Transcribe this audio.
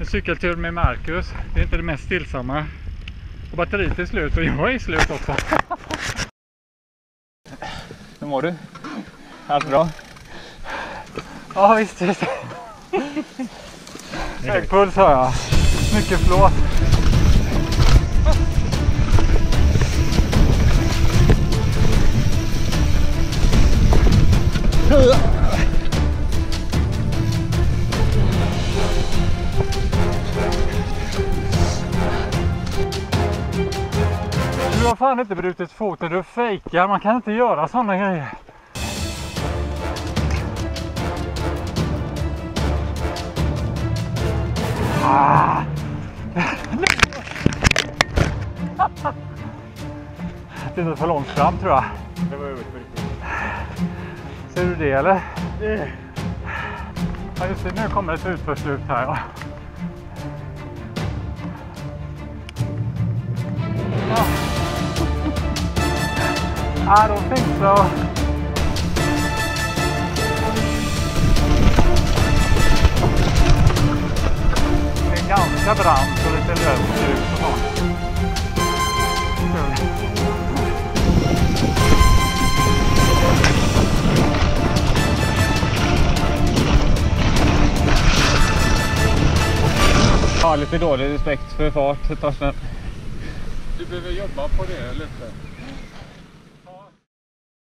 En cykeltur med Marcus. Det är inte det mest stillsamma. Och batteriet är slut och jag är slut också. Hur mår du? Allt bra? Ja visst, visst. Hög puls har jag. Mycket flås. Du har fan inte brutit foten, du fejkar. Man kan inte göra sådana grejer. Ah. Det är för långt fram tror jag. Det var övrigt. Ser du det eller? Ja just det, nu kommer ett utförslut här. Ja. I don't think so. Det är ganska brant och lite lövsug och sånt. Kul. Ja, lite dålig respekt för fart, Torsten. Du behöver jobba på det lite.